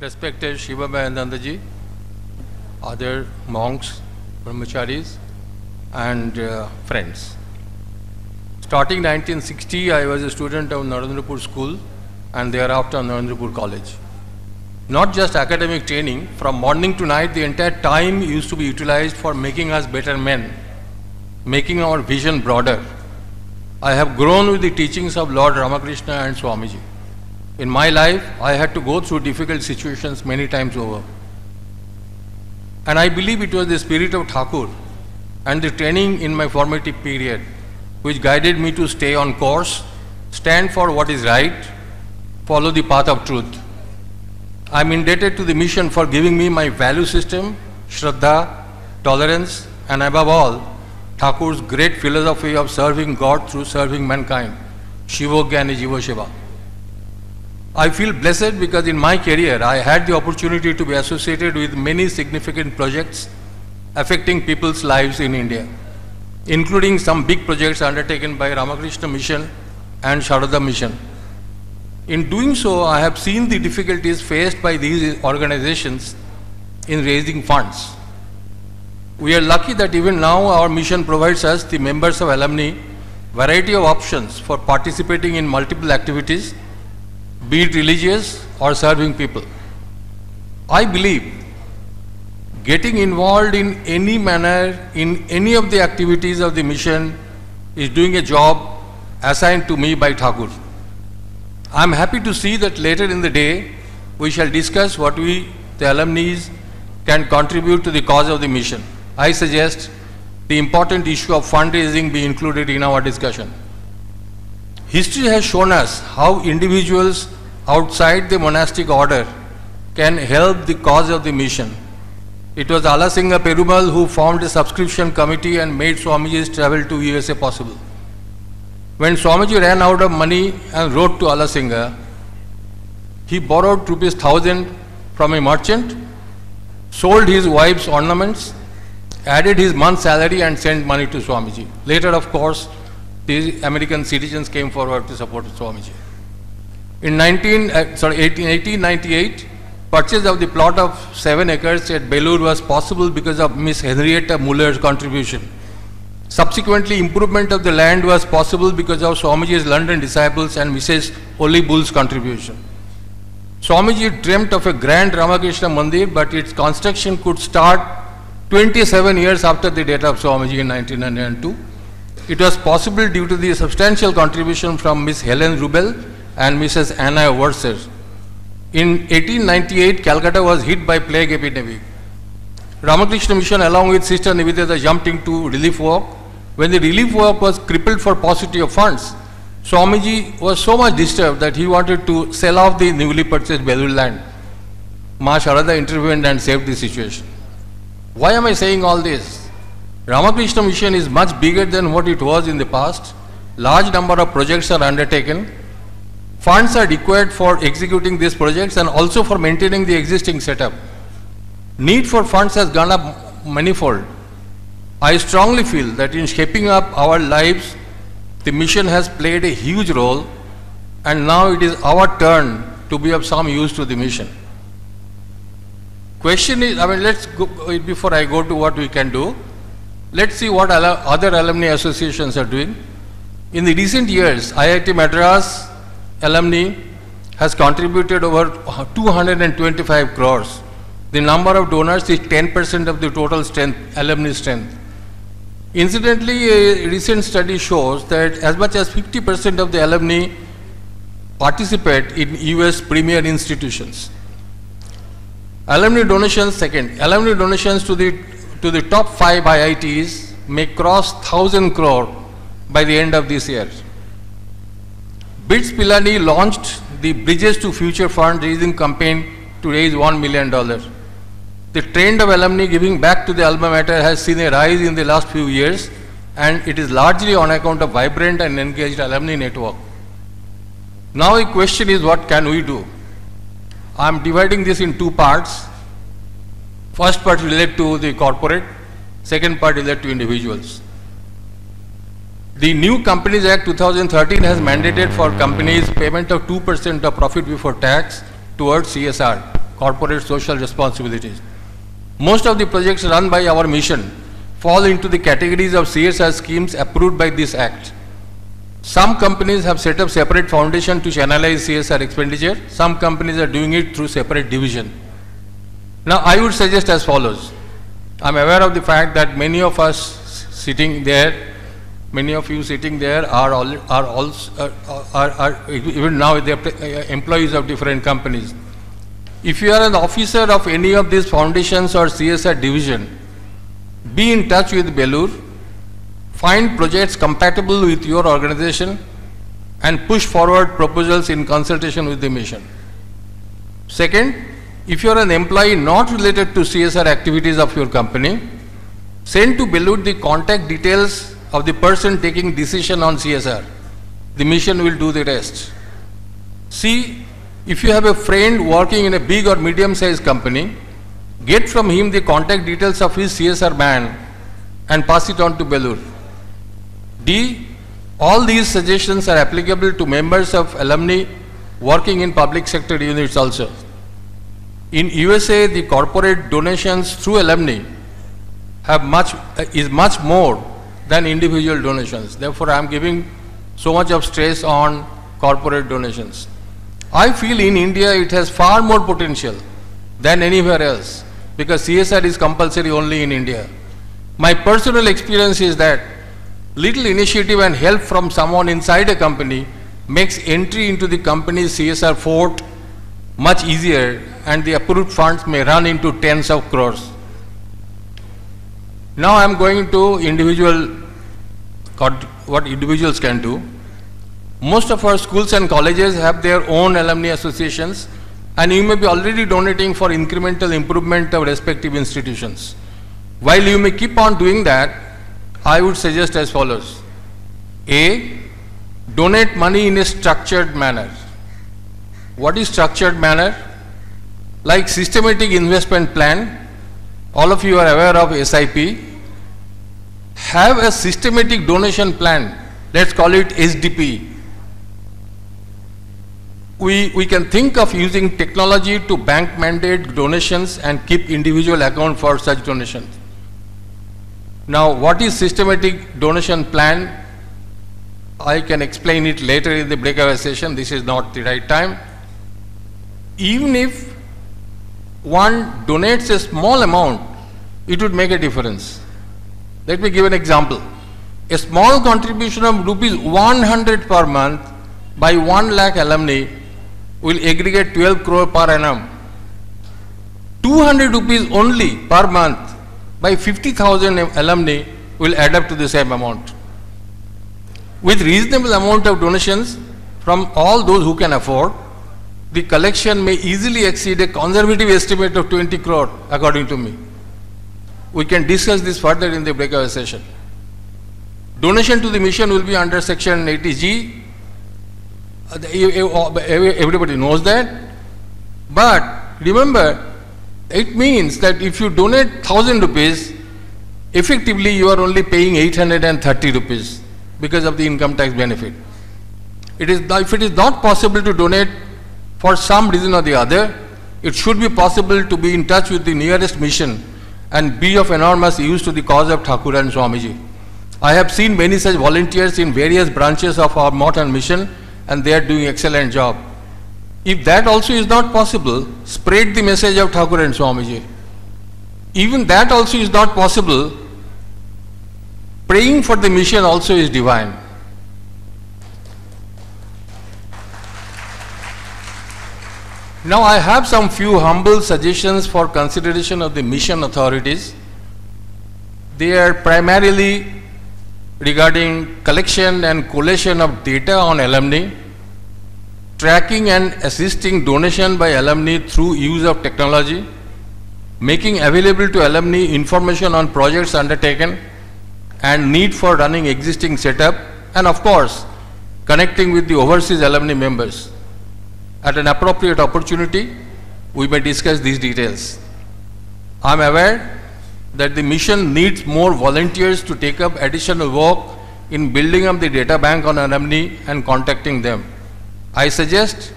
respected Shiva Nandaji, other monks, brahmacharis, and uh, friends. Starting 1960, I was a student of Narendrapur School and thereafter Narendrapur College. Not just academic training, from morning to night, the entire time used to be utilized for making us better men, making our vision broader. I have grown with the teachings of Lord Ramakrishna and Swamiji. In my life, I had to go through difficult situations many times over. And I believe it was the spirit of Thakur and the training in my formative period which guided me to stay on course, stand for what is right, follow the path of truth. I am indebted to the mission for giving me my value system, Shraddha, tolerance, and above all, Thakur's great philosophy of serving God through serving mankind, Shivo Gyani Jiva Seva. I feel blessed because in my career I had the opportunity to be associated with many significant projects affecting people's lives in India, including some big projects undertaken by Ramakrishna Mission and Sharada Mission. In doing so, I have seen the difficulties faced by these organizations in raising funds. We are lucky that even now our mission provides us, the members of alumni, variety of options for participating in multiple activities be it religious or serving people. I believe getting involved in any manner in any of the activities of the mission is doing a job assigned to me by Thakur. I am happy to see that later in the day we shall discuss what we, the alumni, can contribute to the cause of the mission. I suggest the important issue of fundraising be included in our discussion. History has shown us how individuals outside the monastic order can help the cause of the mission. It was Alasinga Perumal who formed a subscription committee and made Swamiji's travel to USA possible. When Swamiji ran out of money and wrote to Alasinga, he borrowed rupees 1000 from a merchant, sold his wife's ornaments, added his month's salary and sent money to Swamiji. Later, of course, the American citizens came forward to support Swamiji. In 19, uh, sorry, 18, 1898, purchase of the plot of 7 acres at Belur was possible because of Miss Henrietta Muller's contribution. Subsequently, improvement of the land was possible because of Swamiji's London disciples and Mrs. Ole Bull's contribution. Swamiji dreamt of a grand Ramakrishna Mandir, but its construction could start 27 years after the death of Swamiji in 1902. It was possible due to the substantial contribution from Miss Helen Rubel and Mrs. Anna Worcester. In 1898, Calcutta was hit by plague epidemic. Ramakrishna Mission along with Sister Nivedita jumped into relief work. When the relief work was crippled for paucity of funds, Swamiji was so much disturbed that he wanted to sell off the newly purchased Belur land. Ma Sharada intervened and saved the situation. Why am I saying all this? Ramakrishna Mission is much bigger than what it was in the past. Large number of projects are undertaken Funds are required for executing these projects and also for maintaining the existing setup. Need for funds has gone up manifold. I strongly feel that in shaping up our lives, the mission has played a huge role and now it is our turn to be of some use to the mission. Question is, I mean, let's go, before I go to what we can do, let's see what other alumni associations are doing. In the recent years, IIT Madras alumni has contributed over 225 crores. The number of donors is 10% of the total strength, alumni strength. Incidentally, a recent study shows that as much as 50% of the alumni participate in US premier institutions. Alumni donations, second, alumni donations to the, to the top five IITs may cross 1000 crore by the end of this year. BITS Pilani launched the Bridges to Future fundraising campaign to raise $1 million. The trend of alumni giving back to the alma mater has seen a rise in the last few years and it is largely on account of vibrant and engaged alumni network. Now the question is what can we do? I am dividing this in two parts. First part related to the corporate, second part related to individuals. The new Companies Act 2013 has mandated for companies payment of 2% of profit before tax towards CSR, corporate social responsibilities. Most of the projects run by our mission fall into the categories of CSR schemes approved by this act. Some companies have set up separate foundation to channelize CSR expenditure. Some companies are doing it through separate division. Now I would suggest as follows. I'm aware of the fact that many of us sitting there, many of you sitting there are all, are also are, are, are even now they uh, employees of different companies. If you are an officer of any of these foundations or CSR division, be in touch with Belur, find projects compatible with your organization and push forward proposals in consultation with the mission. Second, if you are an employee not related to CSR activities of your company, send to Belur the contact details of the person taking decision on CSR. The mission will do the rest. See if you have a friend working in a big or medium sized company, get from him the contact details of his CSR man and pass it on to Belur. D. All these suggestions are applicable to members of alumni working in public sector units also. In USA, the corporate donations through alumni have much, is much more than individual donations. Therefore, I am giving so much of stress on corporate donations. I feel in India it has far more potential than anywhere else because CSR is compulsory only in India. My personal experience is that little initiative and help from someone inside a company makes entry into the company's CSR fort much easier and the approved funds may run into tens of crores. Now I am going to individual, what individuals can do. Most of our schools and colleges have their own alumni associations and you may be already donating for incremental improvement of respective institutions. While you may keep on doing that, I would suggest as follows. A, donate money in a structured manner. What is structured manner? Like systematic investment plan, all of you are aware of SIP, have a systematic donation plan, let's call it SDP, we, we can think of using technology to bank mandate donations and keep individual account for such donations. Now, what is systematic donation plan? I can explain it later in the breakout session. This is not the right time. Even if one donates a small amount, it would make a difference. Let me give an example. A small contribution of rupees 100 per month by 1 lakh alumni will aggregate 12 crore per annum. 200 rupees only per month by 50,000 alumni will add up to the same amount. With reasonable amount of donations from all those who can afford, the collection may easily exceed a conservative estimate of 20 crore according to me. We can discuss this further in the breakout session. Donation to the mission will be under section 80G uh, everybody knows that. But remember, it means that if you donate 1000 rupees, effectively you are only paying 830 rupees because of the income tax benefit. It is, if it is not possible to donate for some reason or the other, it should be possible to be in touch with the nearest mission and be of enormous use to the cause of Thakur and Swamiji. I have seen many such volunteers in various branches of our modern mission and they are doing excellent job. If that also is not possible, spread the message of Thakur and Swamiji. Even that also is not possible, praying for the mission also is divine. Now I have some few humble suggestions for consideration of the mission authorities. They are primarily regarding collection and collation of data on alumni, tracking and assisting donation by alumni through use of technology, making available to alumni information on projects undertaken and need for running existing setup, and of course, connecting with the overseas alumni members. At an appropriate opportunity, we may discuss these details. I am aware that the mission needs more volunteers to take up additional work in building up the data bank on alumni and contacting them. I suggest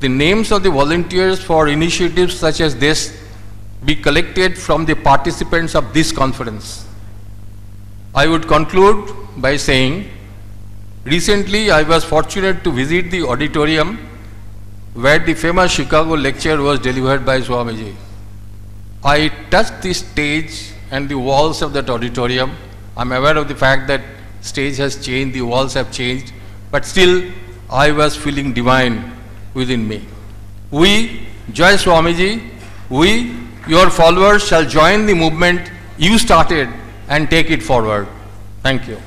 the names of the volunteers for initiatives such as this be collected from the participants of this conference. I would conclude by saying, recently I was fortunate to visit the auditorium where the famous Chicago lecture was delivered by Swamiji. I touched the stage and the walls of that auditorium. I'm aware of the fact that stage has changed, the walls have changed, but still I was feeling divine within me. We, Jai Swamiji, we, your followers, shall join the movement you started and take it forward. Thank you.